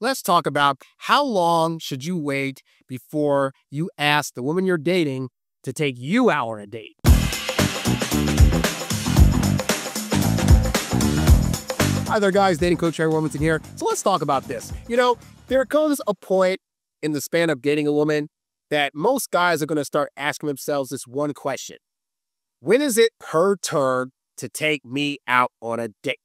Let's talk about how long should you wait before you ask the woman you're dating to take you out on a date. Hi there, guys. Dating coach Harry Wilmington here. So let's talk about this. You know, there comes a point in the span of dating a woman that most guys are going to start asking themselves this one question When is it her turn to take me out on a date?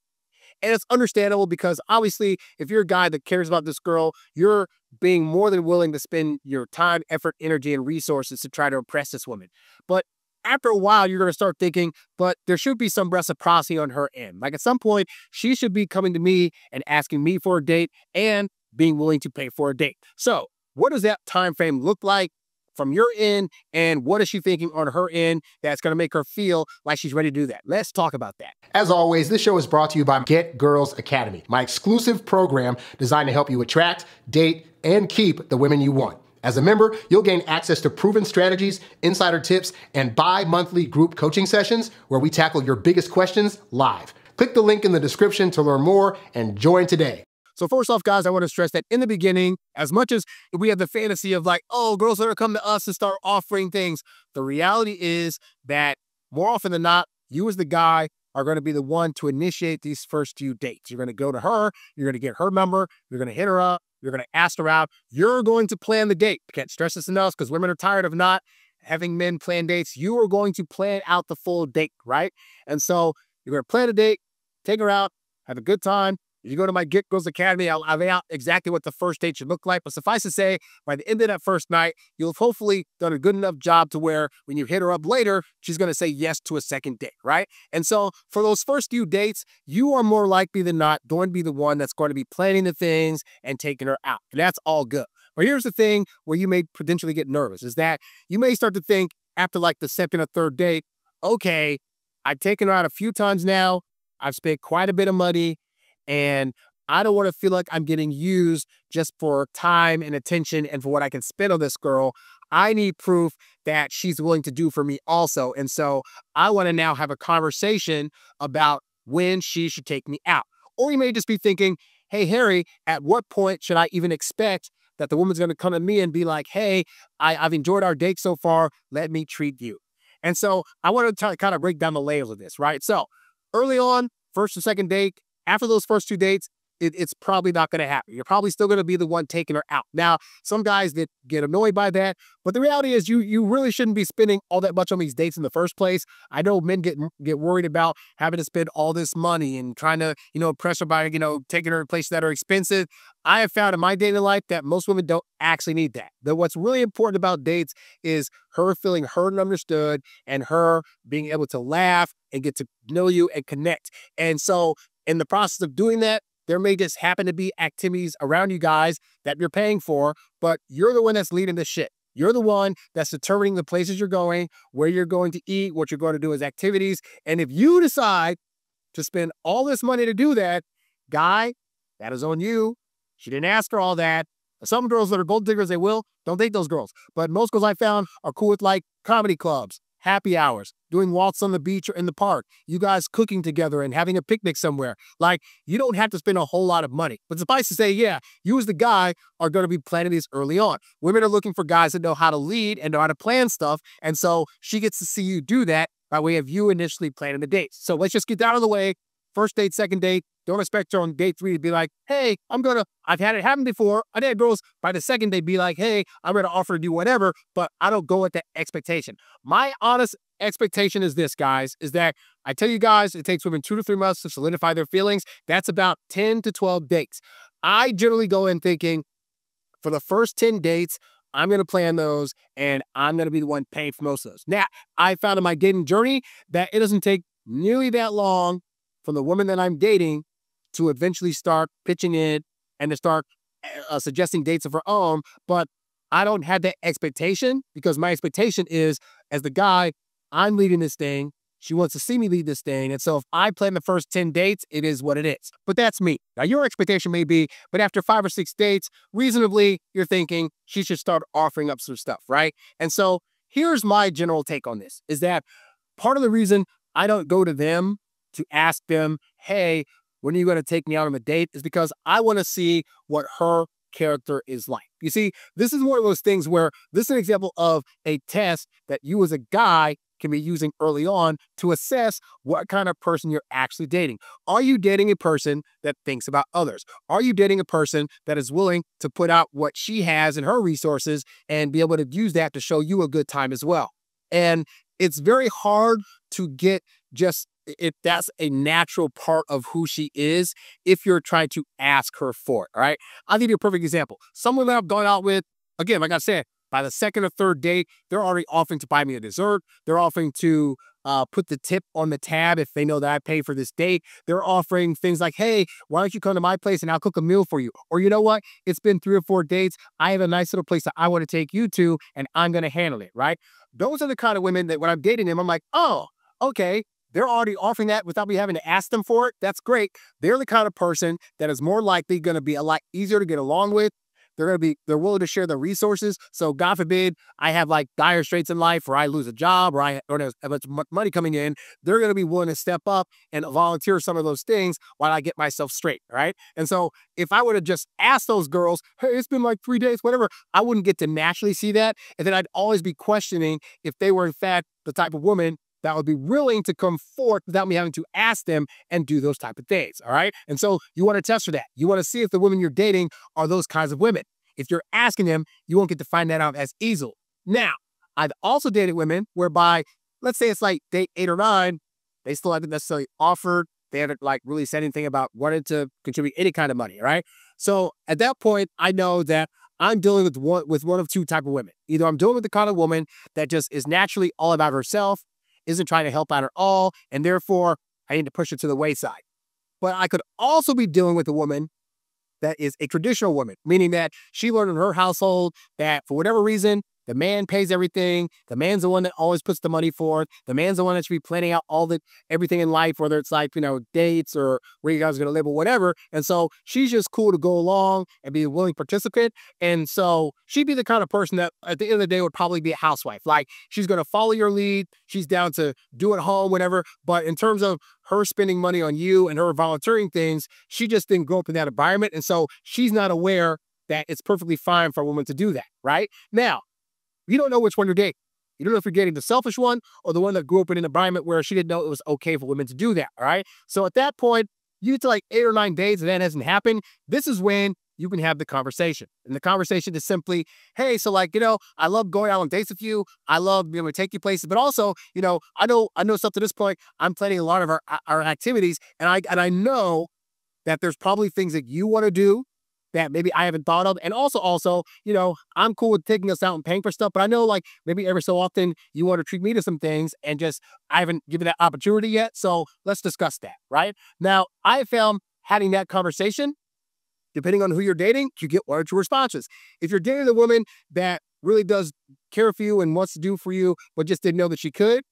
And it's understandable because obviously, if you're a guy that cares about this girl, you're being more than willing to spend your time, effort, energy, and resources to try to impress this woman. But after a while, you're going to start thinking, but there should be some reciprocity on her end. Like at some point, she should be coming to me and asking me for a date and being willing to pay for a date. So, what does that time frame look like? From your end and what is she thinking on her end that's going to make her feel like she's ready to do that. Let's talk about that. As always, this show is brought to you by Get Girls Academy, my exclusive program designed to help you attract, date, and keep the women you want. As a member, you'll gain access to proven strategies, insider tips, and bi monthly group coaching sessions where we tackle your biggest questions live. Click the link in the description to learn more and join today. So first off, guys, I want to stress that in the beginning, as much as we have the fantasy of like, oh, girls are going to come to us and start offering things, the reality is that more often than not, you as the guy are going to be the one to initiate these first few dates. You're going to go to her, you're going to get her number, you're going to hit her up, you're going to ask her out, you're going to plan the date. Can't stress this enough because women are tired of not having men plan dates. You are going to plan out the full date, right? And so you're going to plan a date, take her out, have a good time, if you go to my Get Girls Academy, I'll lay out exactly what the first date should look like. But suffice to say, by the end of that first night, you'll have hopefully done a good enough job to where when you hit her up later, she's going to say yes to a second date, right? And so for those first few dates, you are more likely than not going to be the one that's going to be planning the things and taking her out. And that's all good. But here's the thing where you may potentially get nervous is that you may start to think after like the second or third date, okay, I've taken her out a few times now. I've spent quite a bit of money. And I don't want to feel like I'm getting used just for time and attention and for what I can spend on this girl. I need proof that she's willing to do for me also. And so I want to now have a conversation about when she should take me out. Or you may just be thinking, hey, Harry, at what point should I even expect that the woman's going to come to me and be like, hey, I, have enjoyed our date so far. Let me treat you. And so I want to kind of break down the layers of this, right? So early on, first or second date, after those first two dates, it, it's probably not going to happen. You're probably still going to be the one taking her out. Now, some guys that get annoyed by that, but the reality is you you really shouldn't be spending all that much on these dates in the first place. I know men get get worried about having to spend all this money and trying to, you know, pressure by, you know, taking her to places that are expensive. I have found in my dating life that most women don't actually need that. That what's really important about dates is her feeling heard and understood and her being able to laugh and get to know you and connect. And so in the process of doing that, there may just happen to be activities around you guys that you're paying for, but you're the one that's leading the shit. You're the one that's determining the places you're going, where you're going to eat, what you're going to do as activities. And if you decide to spend all this money to do that, guy, that is on you. She didn't ask for all that. Some girls that are gold diggers, they will. Don't date those girls. But most girls I found are cool with like comedy clubs, happy hours, doing walks on the beach or in the park, you guys cooking together and having a picnic somewhere. Like, you don't have to spend a whole lot of money. But suffice to say, yeah, you as the guy are going to be planning these early on. Women are looking for guys that know how to lead and know how to plan stuff. And so she gets to see you do that by way of you initially planning the dates. So let's just get out of the way. First date, second date, don't expect her on date three to be like, hey, I'm gonna, I've had it happen before. I had girls by the second day be like, hey, I'm gonna offer to do whatever, but I don't go with that expectation. My honest expectation is this, guys, is that I tell you guys, it takes women two to three months to solidify their feelings. That's about 10 to 12 dates. I generally go in thinking for the first 10 dates, I'm going to plan those and I'm going to be the one paying for most of those. Now, I found in my dating journey that it doesn't take nearly that long from the woman that I'm dating to eventually start pitching in and to start uh, suggesting dates of her own. But I don't have that expectation because my expectation is as the guy, I'm leading this thing. She wants to see me lead this thing. And so if I plan the first 10 dates, it is what it is. But that's me. Now, your expectation may be, but after five or six dates, reasonably, you're thinking she should start offering up some stuff, right? And so here's my general take on this is that part of the reason I don't go to them to ask them, hey, when are you going to take me out on a date? Is because I want to see what her character is like. You see, this is one of those things where this is an example of a test that you as a guy can be using early on to assess what kind of person you're actually dating. Are you dating a person that thinks about others? Are you dating a person that is willing to put out what she has in her resources and be able to use that to show you a good time as well? And it's very hard to get just if that's a natural part of who she is if you're trying to ask her for it. All right. I'll give you a perfect example. Someone that I've gone out with, again, like I said, by the second or third date, they're already offering to buy me a dessert. They're offering to uh, put the tip on the tab if they know that I pay for this date. They're offering things like, hey, why don't you come to my place and I'll cook a meal for you? Or you know what? It's been three or four dates. I have a nice little place that I want to take you to and I'm going to handle it, right? Those are the kind of women that when I'm dating them, I'm like, oh, okay, they're already offering that without me having to ask them for it. That's great. They're the kind of person that is more likely going to be a lot easier to get along with, they're going to be, they're willing to share their resources. So God forbid I have like dire straits in life or I lose a job or I or there's a bunch of money coming in. They're going to be willing to step up and volunteer some of those things while I get myself straight. Right. And so if I would have just asked those girls, hey, it's been like three days, whatever, I wouldn't get to naturally see that. And then I'd always be questioning if they were in fact the type of woman that would be willing to come forth without me having to ask them and do those type of things. All right. And so you want to test for that. You want to see if the women you're dating are those kinds of women. If you're asking them, you won't get to find that out as easily. Now, I've also dated women whereby, let's say it's like date eight or nine, they still haven't necessarily offered. They haven't like really said anything about wanting to contribute any kind of money, right? So at that point, I know that I'm dealing with one with one of two type of women. Either I'm dealing with the kind of woman that just is naturally all about herself isn't trying to help out at all, and therefore I need to push her to the wayside. But I could also be dealing with a woman that is a traditional woman, meaning that she learned in her household that for whatever reason, the man pays everything. The man's the one that always puts the money forth. The man's the one that should be planning out all the everything in life, whether it's like, you know, dates or where you guys are gonna live or whatever. And so she's just cool to go along and be a willing participant. And so she'd be the kind of person that at the end of the day would probably be a housewife. Like she's gonna follow your lead. She's down to do it home, whatever. But in terms of her spending money on you and her volunteering things, she just didn't grow up in that environment. And so she's not aware that it's perfectly fine for a woman to do that, right? Now, you don't know which one you're dating. You don't know if you're getting the selfish one or the one that grew up in an environment where she didn't know it was okay for women to do that. All right. So at that point, you get to like eight or nine days and that hasn't happened. This is when you can have the conversation. And the conversation is simply, hey, so like, you know, I love going out on dates with you. I love being able to take you places, but also, you know, I know I know stuff to this point. I'm planning a lot of our our activities and I and I know that there's probably things that you want to do that maybe I haven't thought of. And also, also, you know, I'm cool with taking us out and paying for stuff, but I know like maybe every so often you want to treat me to some things and just I haven't given that opportunity yet. So let's discuss that, right? Now, I found having that conversation, depending on who you're dating, you get one or two responses. If you're dating a woman that really does care for you and wants to do for you, but just didn't know that she could,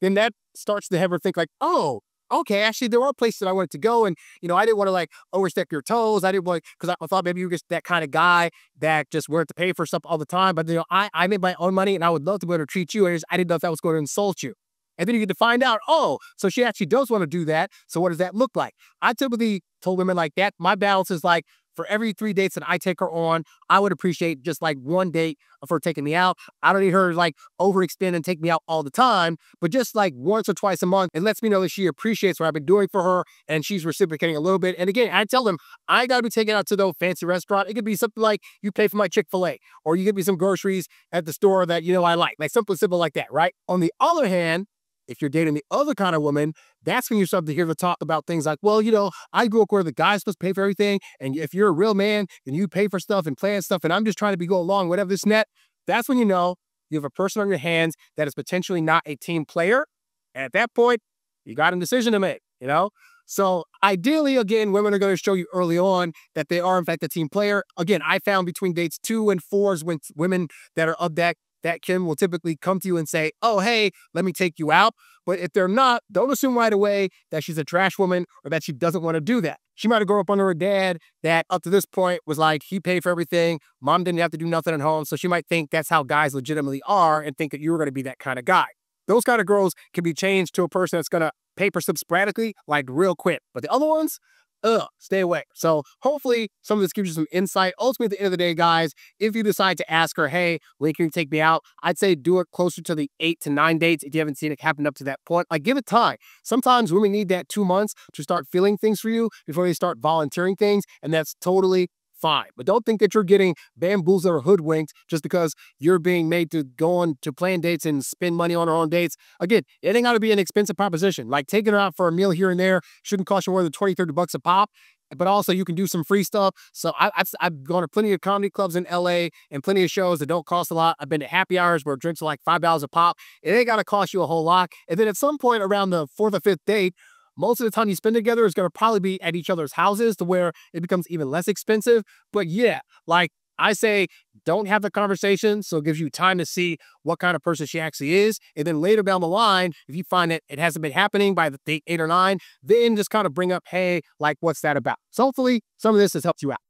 then that starts to have her think like, oh, okay, actually, there are places that I wanted to go. And, you know, I didn't want to like overstep your toes. I didn't want, because I thought maybe you were just that kind of guy that just wanted to pay for stuff all the time. But, you know, I, I made my own money and I would love to be able to treat you. I, just, I didn't know if that was going to insult you. And then you get to find out, oh, so she actually does want to do that. So what does that look like? I typically told women like that, my balance is like, for every three dates that I take her on, I would appreciate just like one date of her taking me out. I don't need her like overextend and take me out all the time, but just like once or twice a month, it lets me know that she appreciates what I've been doing for her and she's reciprocating a little bit. And again, I tell them I gotta be taken out to the fancy restaurant. It could be something like you pay for my Chick-fil-A, or you give me some groceries at the store that you know I like, like something simple like that, right? On the other hand, if you're dating the other kind of woman, that's when you start to hear the talk about things like, well, you know, I grew up where the guy's supposed to pay for everything. And if you're a real man, then you pay for stuff and plan stuff. And I'm just trying to be go along, whatever this net. That's when you know you have a person on your hands that is potentially not a team player. And at that point, you got a decision to make, you know? So ideally, again, women are going to show you early on that they are in fact a team player. Again, I found between dates two and fours when women that are of that that Kim will typically come to you and say, Oh, hey, let me take you out. But if they're not, don't assume right away that she's a trash woman or that she doesn't want to do that. She might have grown up under her dad that up to this point was like, he paid for everything. Mom didn't have to do nothing at home. So she might think that's how guys legitimately are and think that you were going to be that kind of guy. Those kind of girls can be changed to a person that's going to pay for sporadically, like real quick. But the other ones, ugh, stay away. So hopefully some of this gives you some insight. Ultimately, at the end of the day, guys, if you decide to ask her, hey, when can you take me out? I'd say do it closer to the eight to nine dates if you haven't seen it happen up to that point. Like give it time. Sometimes women need that two months to start feeling things for you before they start volunteering things. And that's totally fine. But don't think that you're getting bamboozled or hoodwinked just because you're being made to go on to plan dates and spend money on her own dates. Again, it ain't got to be an expensive proposition. Like taking her out for a meal here and there shouldn't cost you more than 20, 30 bucks a pop. But also, you can do some free stuff. So I, have I've gone to plenty of comedy clubs in LA and plenty of shows that don't cost a lot. I've been to happy hours where drinks are like $5 a pop. It ain't got to cost you a whole lot. And then at some point around the fourth or fifth date, most of the time you spend together is going to probably be at each other's houses to where it becomes even less expensive. But yeah, like I say, don't have the conversation. So it gives you time to see what kind of person she actually is. And then later down the line, if you find that it hasn't been happening by the date eight or nine, then just kind of bring up, hey, like, what's that about? So hopefully some of this has helped you out.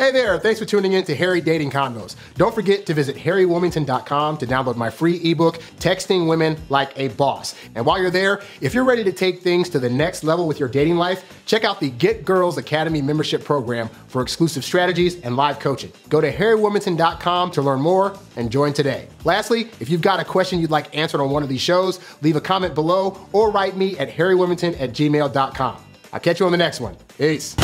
Hey there, thanks for tuning in to Harry Dating Convos. Don't forget to visit harrywilmington.com to download my free ebook, Texting Women Like a Boss. And while you're there, if you're ready to take things to the next level with your dating life, check out the Get Girls Academy membership program for exclusive strategies and live coaching. Go to harrywilmington.com to learn more and join today. Lastly, if you've got a question you'd like answered on one of these shows, leave a comment below or write me at harrywilmington at gmail.com. I'll catch you on the next one. Peace.